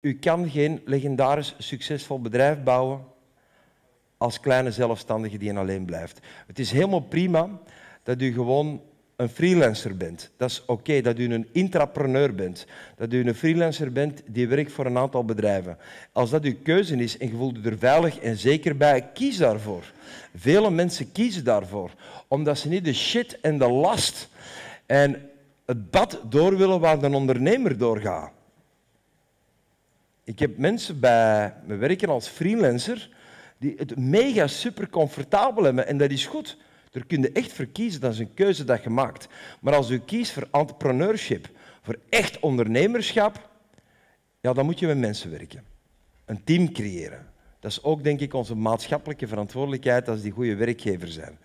U kan geen legendarisch succesvol bedrijf bouwen als kleine zelfstandige die alleen blijft. Het is helemaal prima dat u gewoon een freelancer bent. Dat is oké, dat u een intrapreneur bent. Dat u een freelancer bent die werkt voor een aantal bedrijven. Als dat uw keuze is en je voelt u er veilig en zeker bij, kies daarvoor. Vele mensen kiezen daarvoor, omdat ze niet de shit en de last en het bad door willen waar de ondernemer doorgaat. Ik heb mensen bij me werken als freelancer die het mega super comfortabel hebben en dat is goed. Daar kun je echt voor kiezen, dat is een keuze dat je maakt. Maar als u kiest voor entrepreneurship, voor echt ondernemerschap, ja, dan moet je met mensen werken. Een team creëren. Dat is ook, denk ik, onze maatschappelijke verantwoordelijkheid als die goede werkgever zijn.